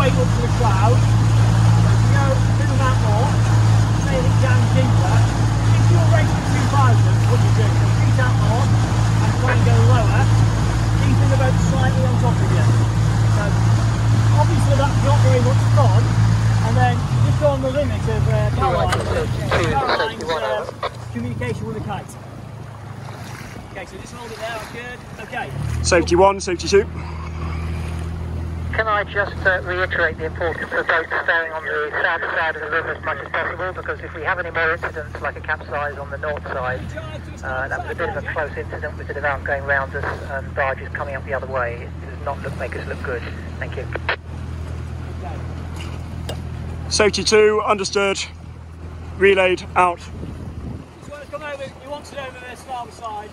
straight up to the cloud. If you go through that more, say it down deeper, if you're racing 2000, what do you do? You shoot out more and try and go lower, keeping the boat slightly on top of you. So obviously that's not very much fun, and then just go on the limit of uh, Caroline's, Caroline's uh, communication with the kite. Okay, so just hold it there, good. Okay. Safety one, safety two. Can I just uh, reiterate the importance of boats staying on the south side of the river as much as possible? Because if we have any more incidents like a capsize on the north side, uh, that was a bit of a close incident with the boat going round us and barges coming up the other way. It does not look, make us look good. Thank you. Safety two, understood. Relayed out. Just want to come over, you want to over the starboard side.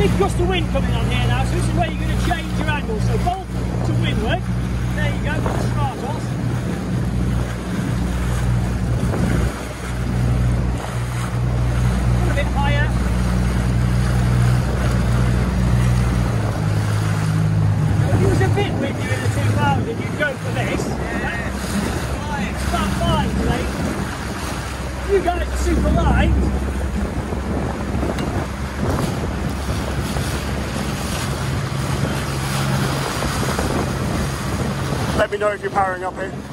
Big gust of wind coming on here now, so this is where you're going to change your angle. So bolt to windward. There you go, with the stratos. A bit higher. If it was a bit windier in the 2000, you'd go for this. It's about five, mate. You guys are super light. Let me know if you're powering up here.